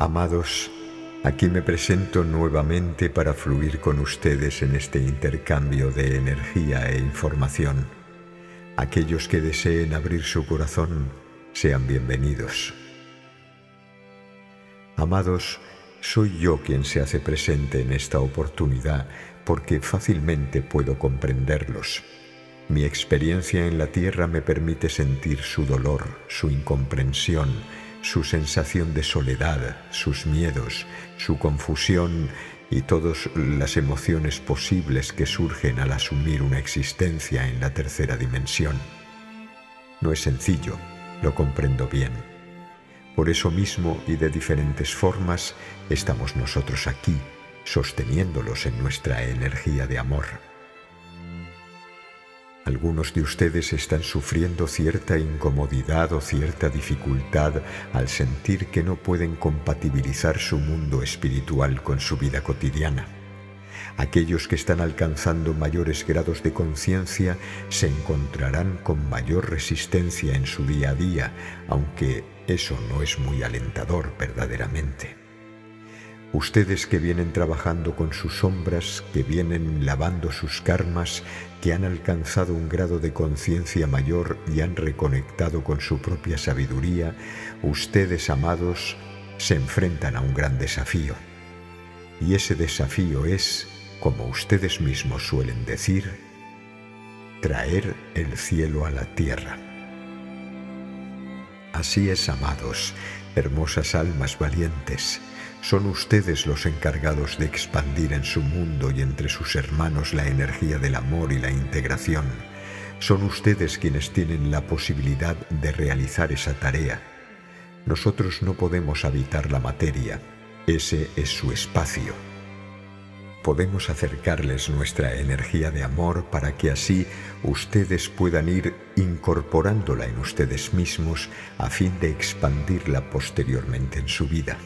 Amados, aquí me presento nuevamente para fluir con ustedes en este intercambio de energía e información. Aquellos que deseen abrir su corazón, sean bienvenidos. Amados, soy yo quien se hace presente en esta oportunidad porque fácilmente puedo comprenderlos. Mi experiencia en la tierra me permite sentir su dolor, su incomprensión, su sensación de soledad, sus miedos, su confusión y todas las emociones posibles que surgen al asumir una existencia en la tercera dimensión. No es sencillo, lo comprendo bien. Por eso mismo y de diferentes formas estamos nosotros aquí, sosteniéndolos en nuestra energía de amor. Algunos de ustedes están sufriendo cierta incomodidad o cierta dificultad al sentir que no pueden compatibilizar su mundo espiritual con su vida cotidiana. Aquellos que están alcanzando mayores grados de conciencia se encontrarán con mayor resistencia en su día a día, aunque eso no es muy alentador verdaderamente. Ustedes que vienen trabajando con sus sombras, que vienen lavando sus karmas, que han alcanzado un grado de conciencia mayor y han reconectado con su propia sabiduría, ustedes, amados, se enfrentan a un gran desafío. Y ese desafío es, como ustedes mismos suelen decir, traer el cielo a la tierra. Así es, amados, hermosas almas valientes, son ustedes los encargados de expandir en su mundo y entre sus hermanos la energía del amor y la integración. Son ustedes quienes tienen la posibilidad de realizar esa tarea. Nosotros no podemos habitar la materia, ese es su espacio. Podemos acercarles nuestra energía de amor para que así ustedes puedan ir incorporándola en ustedes mismos a fin de expandirla posteriormente en su vida.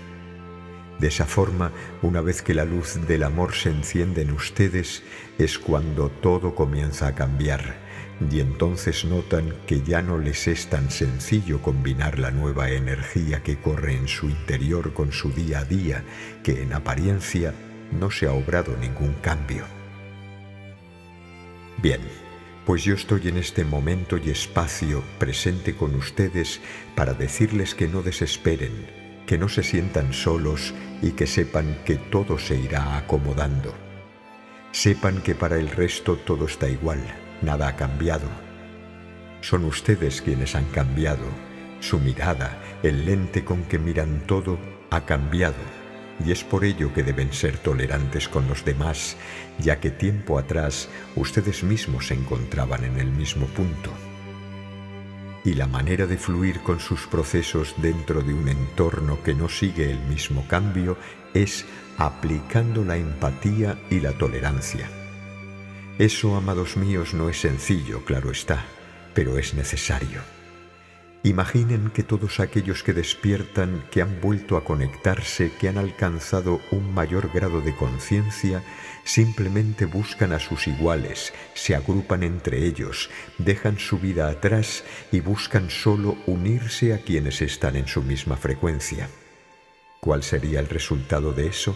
De esa forma, una vez que la luz del amor se enciende en ustedes, es cuando todo comienza a cambiar, y entonces notan que ya no les es tan sencillo combinar la nueva energía que corre en su interior con su día a día, que en apariencia no se ha obrado ningún cambio. Bien, pues yo estoy en este momento y espacio presente con ustedes para decirles que no desesperen, que no se sientan solos y que sepan que todo se irá acomodando. Sepan que para el resto todo está igual, nada ha cambiado. Son ustedes quienes han cambiado. Su mirada, el lente con que miran todo, ha cambiado. Y es por ello que deben ser tolerantes con los demás, ya que tiempo atrás ustedes mismos se encontraban en el mismo punto y la manera de fluir con sus procesos dentro de un entorno que no sigue el mismo cambio es aplicando la empatía y la tolerancia. Eso, amados míos, no es sencillo, claro está, pero es necesario. Imaginen que todos aquellos que despiertan, que han vuelto a conectarse, que han alcanzado un mayor grado de conciencia, simplemente buscan a sus iguales, se agrupan entre ellos, dejan su vida atrás y buscan solo unirse a quienes están en su misma frecuencia. ¿Cuál sería el resultado de eso?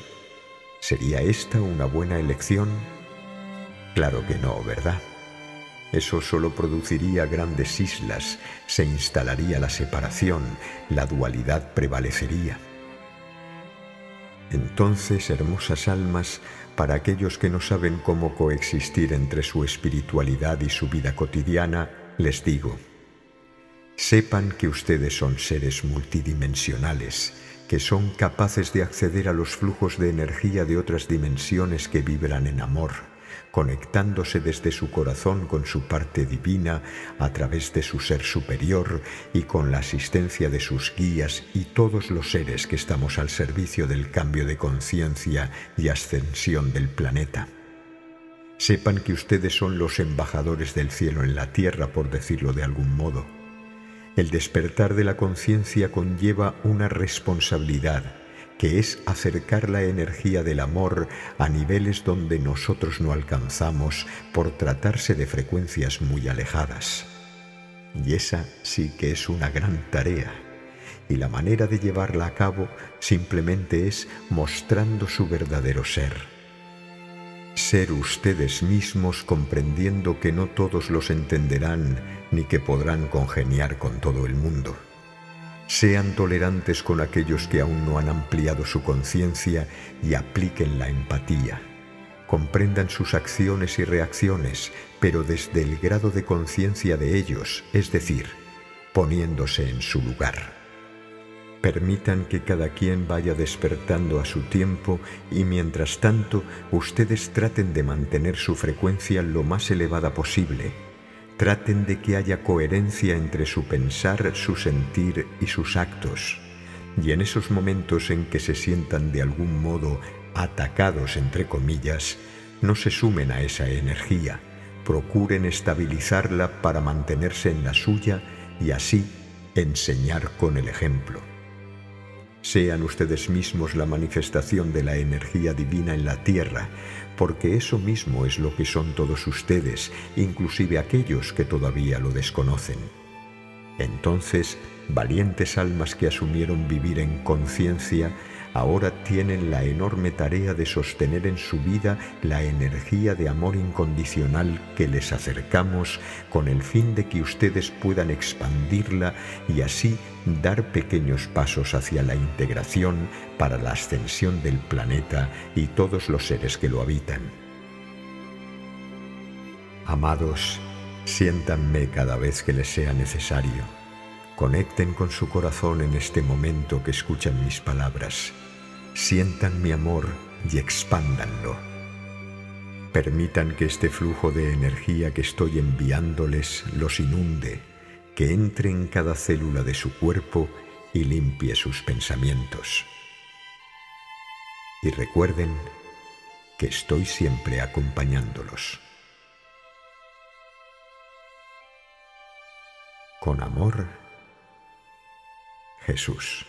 ¿Sería esta una buena elección? Claro que no, ¿verdad? Eso solo produciría grandes islas, se instalaría la separación, la dualidad prevalecería. Entonces, hermosas almas, para aquellos que no saben cómo coexistir entre su espiritualidad y su vida cotidiana, les digo, sepan que ustedes son seres multidimensionales, que son capaces de acceder a los flujos de energía de otras dimensiones que vibran en amor conectándose desde su corazón con su parte divina a través de su ser superior y con la asistencia de sus guías y todos los seres que estamos al servicio del cambio de conciencia y ascensión del planeta. Sepan que ustedes son los embajadores del cielo en la tierra, por decirlo de algún modo. El despertar de la conciencia conlleva una responsabilidad que es acercar la energía del amor a niveles donde nosotros no alcanzamos por tratarse de frecuencias muy alejadas. Y esa sí que es una gran tarea. y la manera de llevarla a cabo simplemente es mostrando su verdadero ser. Ser ustedes mismos comprendiendo que no todos los entenderán ni que podrán congeniar con todo el mundo. Sean tolerantes con aquellos que aún no han ampliado su conciencia y apliquen la empatía. Comprendan sus acciones y reacciones, pero desde el grado de conciencia de ellos, es decir, poniéndose en su lugar. Permitan que cada quien vaya despertando a su tiempo y mientras tanto ustedes traten de mantener su frecuencia lo más elevada posible. Traten de que haya coherencia entre su pensar, su sentir y sus actos. Y en esos momentos en que se sientan de algún modo atacados, entre comillas, no se sumen a esa energía. Procuren estabilizarla para mantenerse en la suya y así enseñar con el ejemplo. Sean ustedes mismos la manifestación de la energía divina en la tierra, porque eso mismo es lo que son todos ustedes, inclusive aquellos que todavía lo desconocen. Entonces, valientes almas que asumieron vivir en conciencia, ahora tienen la enorme tarea de sostener en su vida la energía de amor incondicional que les acercamos con el fin de que ustedes puedan expandirla y así dar pequeños pasos hacia la integración para la ascensión del planeta y todos los seres que lo habitan. Amados, siéntanme cada vez que les sea necesario Conecten con su corazón en este momento que escuchan mis palabras. Sientan mi amor y expándanlo. Permitan que este flujo de energía que estoy enviándoles los inunde, que entre en cada célula de su cuerpo y limpie sus pensamientos. Y recuerden que estoy siempre acompañándolos. Con amor, Jesús.